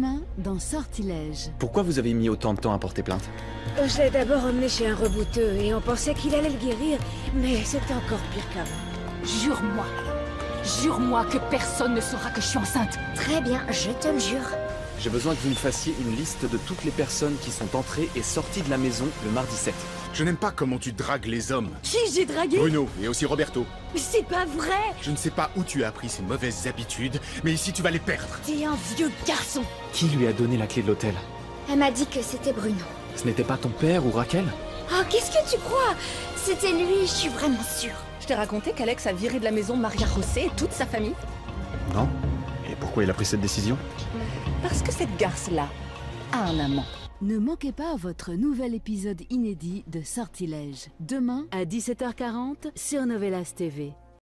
Demain, dans Sortilège. Pourquoi vous avez mis autant de temps à porter plainte Je l'ai d'abord emmené chez un rebouteux et on pensait qu'il allait le guérir, mais c'était encore pire qu'avant. Jure-moi. Jure-moi que personne ne saura que je suis enceinte. Très bien, je te le jure. J'ai besoin que vous me fassiez une liste de toutes les personnes qui sont entrées et sorties de la maison le mardi 7. Je n'aime pas comment tu dragues les hommes. Qui j'ai dragué? Bruno et aussi Roberto. Mais c'est pas vrai Je ne sais pas où tu as appris ces mauvaises habitudes, mais ici tu vas les perdre. T'es un vieux garçon Qui lui a donné la clé de l'hôtel? Elle m'a dit que c'était Bruno. Ce n'était pas ton père ou Raquel? Oh, qu'est-ce que tu crois? C'était lui, je suis vraiment sûre. Je t'ai raconté qu'Alex a viré de la maison Maria José et toute sa famille Non Et pourquoi il a pris cette décision? Parce que cette garce-là a un amant. Ne manquez pas votre nouvel épisode inédit de Sortilège. Demain à 17h40 sur Novelas TV.